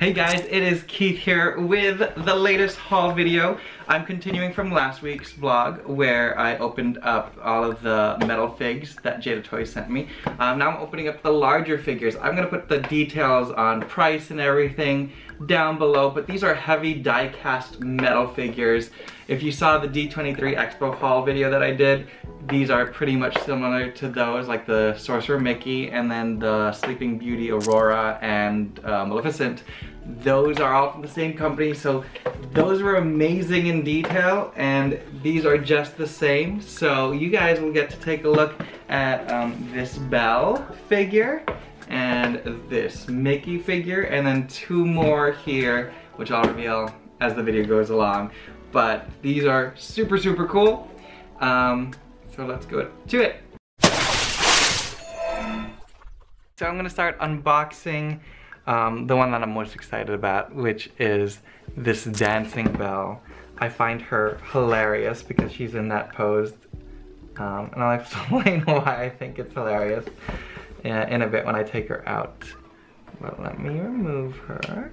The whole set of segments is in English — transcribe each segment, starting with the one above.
Hey guys, it is Keith here with the latest haul video. I'm continuing from last week's vlog where I opened up all of the metal figs that Jada Toys sent me. Um, now I'm opening up the larger figures. I'm gonna put the details on price and everything down below, but these are heavy die-cast metal figures. If you saw the D23 Expo haul video that I did, these are pretty much similar to those, like the Sorcerer Mickey and then the Sleeping Beauty Aurora and uh, Maleficent. Those are all from the same company, so those were amazing in detail, and these are just the same. So you guys will get to take a look at um, this Belle figure and this Mickey figure, and then two more here, which I'll reveal as the video goes along. But these are super, super cool. Um, so let's go to it. So I'm gonna start unboxing um, the one that I'm most excited about, which is this dancing Belle. I find her hilarious because she's in that pose. Um, and I'll explain why I think it's hilarious in a bit when I take her out. But let me remove her.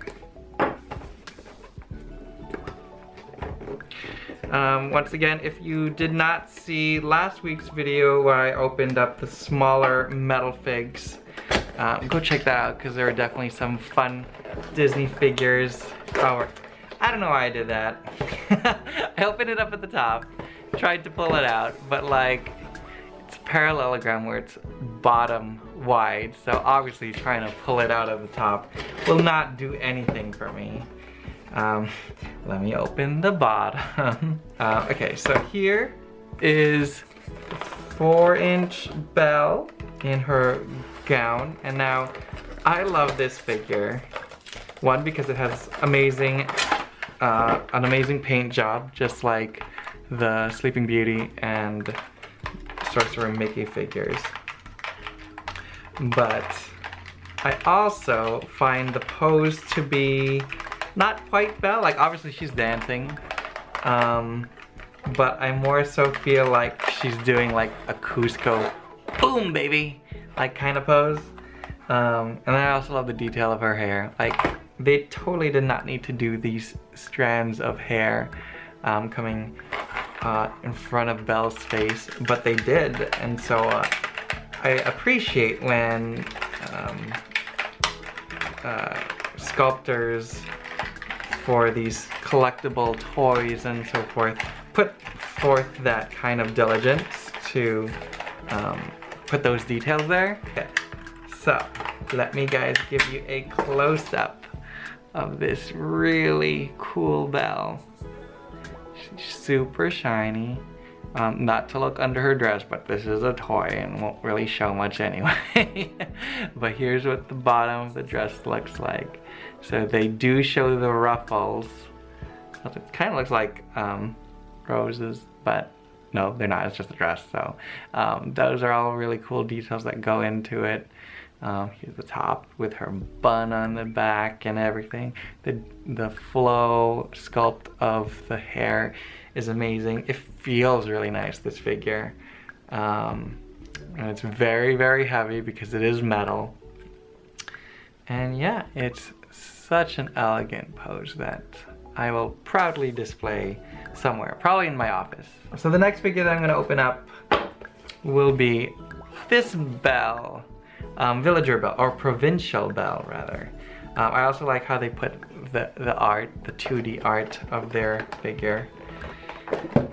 Um, once again, if you did not see last week's video where I opened up the smaller metal figs, um, go check that out because there are definitely some fun Disney figures. Oh, I don't know why I did that. I opened it up at the top, tried to pull it out, but like, it's a parallelogram where it's bottom wide, so obviously trying to pull it out of the top will not do anything for me. Um, let me open the bottom. uh, okay, so here is four inch Belle in her gown. And now I love this figure. One, because it has amazing, uh, an amazing paint job, just like the Sleeping Beauty and Sorcerer Mickey figures. But I also find the pose to be not quite Belle, like obviously she's dancing, um, but I more so feel like she's doing like a Kuzco boom baby like kind of pose. Um, and I also love the detail of her hair. Like they totally did not need to do these strands of hair um, coming uh, in front of Belle's face, but they did. And so uh, I appreciate when um, uh, sculptors for these collectible toys and so forth put forth that kind of diligence to um, put those details there. Okay. So, let me guys give you a close-up of this really cool Belle. Super shiny. Um, not to look under her dress, but this is a toy and won't really show much anyway. but here's what the bottom of the dress looks like. So they do show the ruffles. It kind of looks like um, roses, but no, they're not, it's just a dress. So um, those are all really cool details that go into it. Um, here's the top with her bun on the back and everything. The, the flow sculpt of the hair is amazing. It feels really nice, this figure. Um, and it's very, very heavy because it is metal. And yeah, it's such an elegant pose that I will proudly display somewhere, probably in my office. So the next figure that I'm gonna open up will be this Belle, um, Villager Belle, or Provincial Belle rather. Um, I also like how they put the, the art, the 2D art of their figure.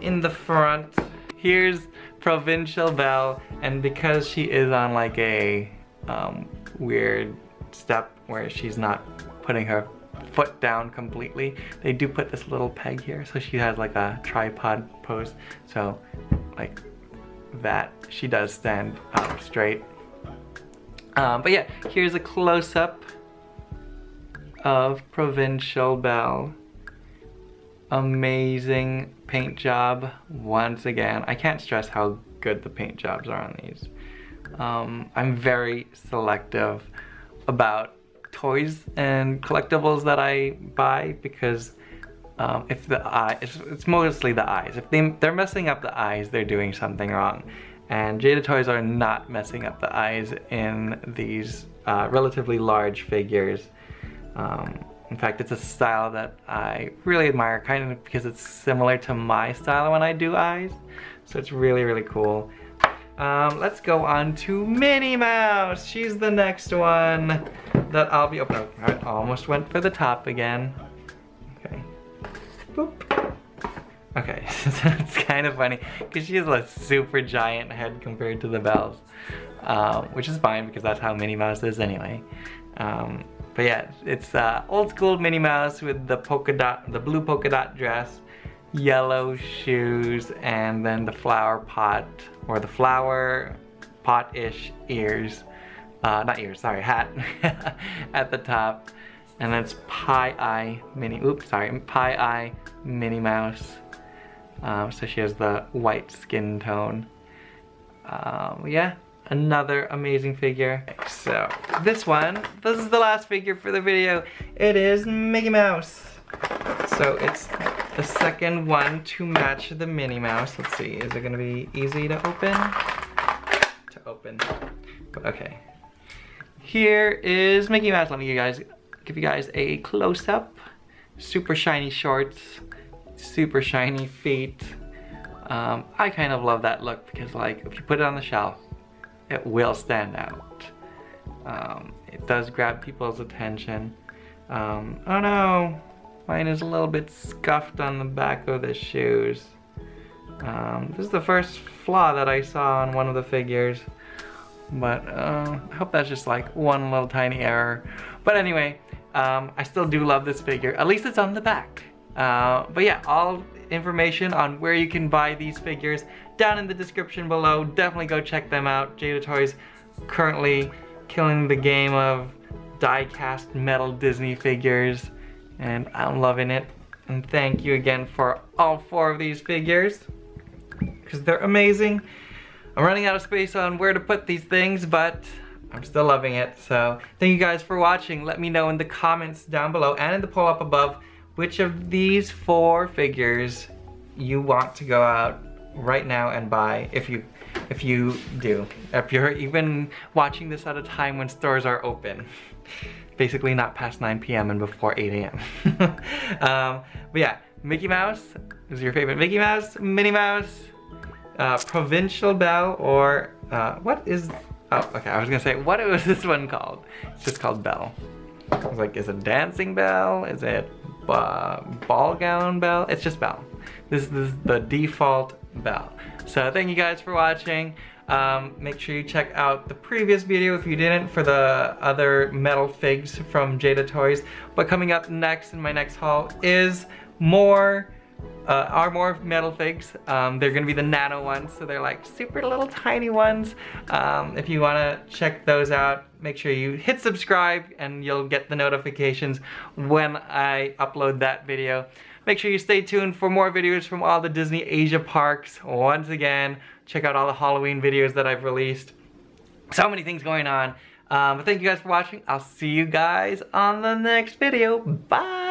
In the front, here's Provincial Belle, and because she is on like a um, weird step where she's not putting her foot down completely. They do put this little peg here so she has like a tripod pose. So like that, she does stand up straight. Um, but yeah, here's a close-up of Provincial Belle. Amazing paint job once again. I can't stress how good the paint jobs are on these. Um, I'm very selective about toys and collectibles that I buy because um, if the eye, it's, it's, mostly the eyes. If they, they're messing up the eyes, they're doing something wrong. And Jada Toys are not messing up the eyes in these uh, relatively large figures. Um, In fact, it's a style that I really admire, kind of because it's similar to my style when I do eyes. So it's really, really cool. Um, let's go on to Minnie Mouse. She's the next one that I'll be opening. Oh, I almost went for the top again. Okay. Boop. Okay, it's kind of funny because she has a super giant head compared to the Belles, um, which is fine because that's how Minnie Mouse is anyway. Um, but yeah, it's uh, old school Minnie Mouse with the polka dot, the blue polka dot dress yellow shoes and then the flower pot or the flower pot-ish ears uh, not ears sorry hat at the top and that's pie eye Minnie oops sorry pie eye Minnie Mouse um, so she has the white skin tone um, yeah another amazing figure so this one this is the last figure for the video it is Mickey Mouse so it's the second one to match the Minnie Mouse. Let's see, is it gonna be easy to open? To open, okay. Here is Mickey Mouse. Let me give you guys, give you guys a close-up. Super shiny shorts, super shiny feet. Um, I kind of love that look because like, if you put it on the shelf, it will stand out. Um, it does grab people's attention. Um, oh no, Mine is a little bit scuffed on the back of the shoes. Um, this is the first flaw that I saw on one of the figures. But uh, I hope that's just like one little tiny error. But anyway, um, I still do love this figure. At least it's on the back. Uh, but yeah, all information on where you can buy these figures down in the description below. Definitely go check them out. Jada Toys currently killing the game of die-cast metal Disney figures and I'm loving it. And thank you again for all four of these figures because they're amazing. I'm running out of space on where to put these things, but I'm still loving it. So thank you guys for watching. Let me know in the comments down below and in the poll up above which of these four figures you want to go out right now and buy if you if you do. If you're even watching this at a time when stores are open basically not past 9 p.m. and before 8 a.m. um, but yeah, Mickey Mouse is your favorite Mickey Mouse, Minnie Mouse, uh, Provincial Belle, or uh, what is, oh, okay, I was gonna say, what was this one called? It's just called Belle. I was like, is it Dancing Belle? Is it Ball Gown Belle. It's just Belle. This, this is the default Belle. So thank you guys for watching. Um, make sure you check out the previous video if you didn't for the other metal figs from Jada Toys. But coming up next in my next haul is more uh, are more metal figs. Um, they're gonna be the nano ones, so they're like super little tiny ones. Um, if you wanna check those out, make sure you hit subscribe and you'll get the notifications when I upload that video. Make sure you stay tuned for more videos from all the Disney Asia parks. Once again, check out all the Halloween videos that I've released. So many things going on. Um, but thank you guys for watching. I'll see you guys on the next video. Bye!